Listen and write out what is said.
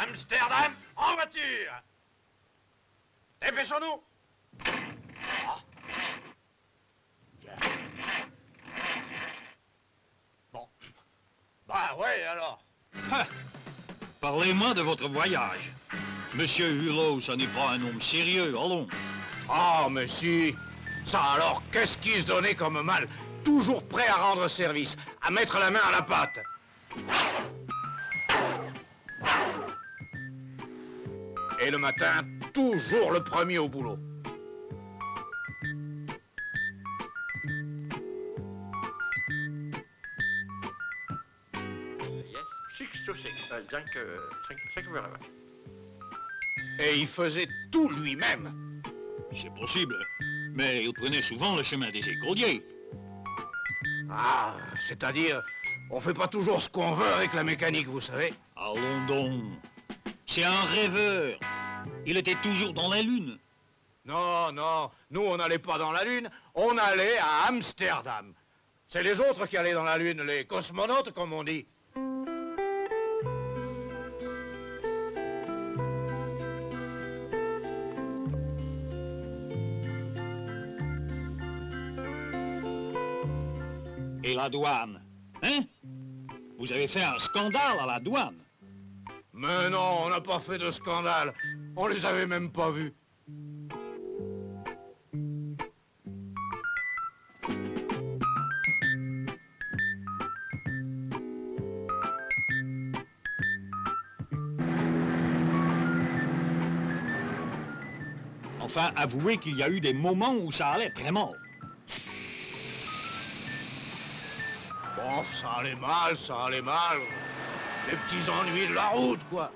Amsterdam, en voiture Dépêchons-nous Ah. Bon. Bah ouais, alors. Parlez-moi de votre voyage. Monsieur Hulot, ce n'est pas un homme sérieux, allons. Ah, mais si. Ça alors, qu'est-ce qui se donnait comme mal? Toujours prêt à rendre service, à mettre la main à la pâte. Et le matin, toujours le premier au boulot. Yes, six to six. Euh, cinq, euh. Et il faisait tout lui-même. C'est possible, mais il prenait souvent le chemin des écoliers. Ah, c'est-à-dire, on fait pas toujours ce qu'on veut avec la mécanique, vous savez. Allons donc. C'est un rêveur. Il était toujours dans la lune. Non, non, nous on n'allait pas dans la Lune, on allait à Amsterdam. C'est les autres qui allaient dans la Lune, les cosmonautes comme on dit. Et la douane. Hein? Vous avez fait un scandale à la douane. Mais non, on n'a pas fait de scandale. On les avait même pas vus. Enfin, avouez qu'il y a eu des moments où ça allait très mal. Bon, ça allait mal, ça allait mal. Les petits ennuis de la route, quoi.